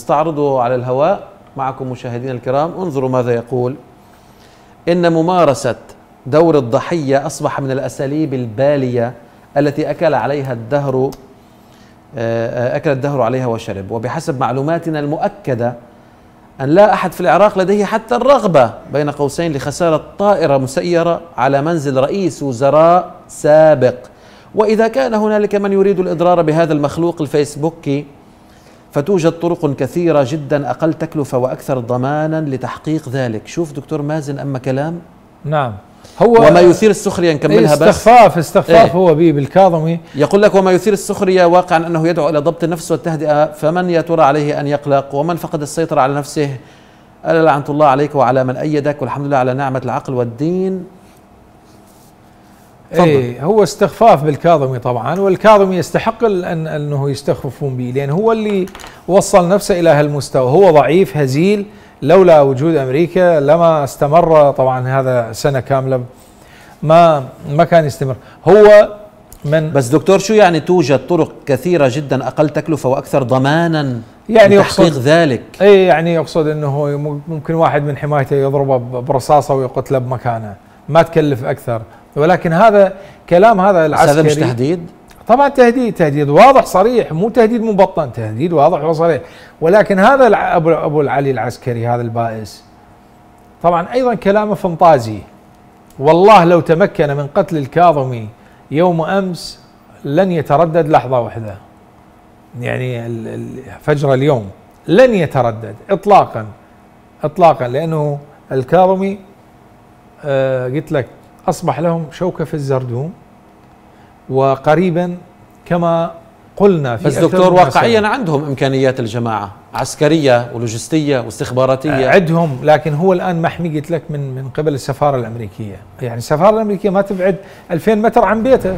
استعرضه على الهواء معكم مشاهدينا الكرام. انظروا ماذا يقول. إن ممارسة دور الضحية أصبح من الأساليب البالية التي أكل عليها الدهر آه، أكل الدهر عليها وشرب. وبحسب معلوماتنا المؤكدة أن لا أحد في العراق لديه حتى الرغبة بين قوسين لخسارة طائرة مسيرة على منزل رئيس وزراء سابق. وإذا كان هنالك من يريد الإضرار بهذا المخلوق الفيسبوكي فتوجد طرق كثيرة جدا أقل تكلفة وأكثر ضمانا لتحقيق ذلك. شوف دكتور مازن أما كلام؟ نعم. هو وما يثير السخرية نكملها بس. استخفاف استخفاف إيه. هو به بالكاظمي. يقول لك وما يثير السخرية واقعا أنه يدعو إلى ضبط النفس والتهدئة فمن يا ترى عليه أن يقلق؟ ومن فقد السيطرة على نفسه؟ ألا لعنة الله عليك وعلى من أيدك والحمد لله على نعمة العقل والدين. اي هو استخفاف بالكاظمي طبعا والكاظمي يستحق أن أنه يستخففون به لأن هو اللي وصل نفسه إلى هالمستوى. هو ضعيف هزيل لولا وجود أمريكا لما استمر طبعا هذا سنة كاملة ما ما كان يستمر. هو من بس دكتور شو يعني توجد طرق كثيرة جدا أقل تكلفة وأكثر ضمانا يعني يقصد ذلك؟ اي يعني يقصد إنه ممكن واحد من حمايته يضربه برصاصة ويقتله بمكانه. ما تكلف أكثر. ولكن هذا كلام هذا بس هذا العسكري مش تهديد؟ طبعا تهديد تهديد واضح صريح مو تهديد مبطن تهديد واضح وصريح. ولكن هذا أبو أبو العلي العسكري هذا البائس طبعا أيضا كلامه فانطازي والله لو تمكن من قتل الكاظمي يوم أمس لن يتردد لحظة واحدة. يعني فجر اليوم لن يتردد اطلاقا اطلاقا لأنه الكاظمي آه قلت لك أصبح لهم شوكة في الزردوم وقريبا كما قلنا في بس دكتور واقعيا. عندهم إمكانيات الجماعة عسكرية ولوجستية واستخباراتية. عدهم لكن هو الآن محمي قلت لك من من قبل السفارة الأمريكية. يعني السفارة الأمريكية ما تبعد 2000 متر عن بيته.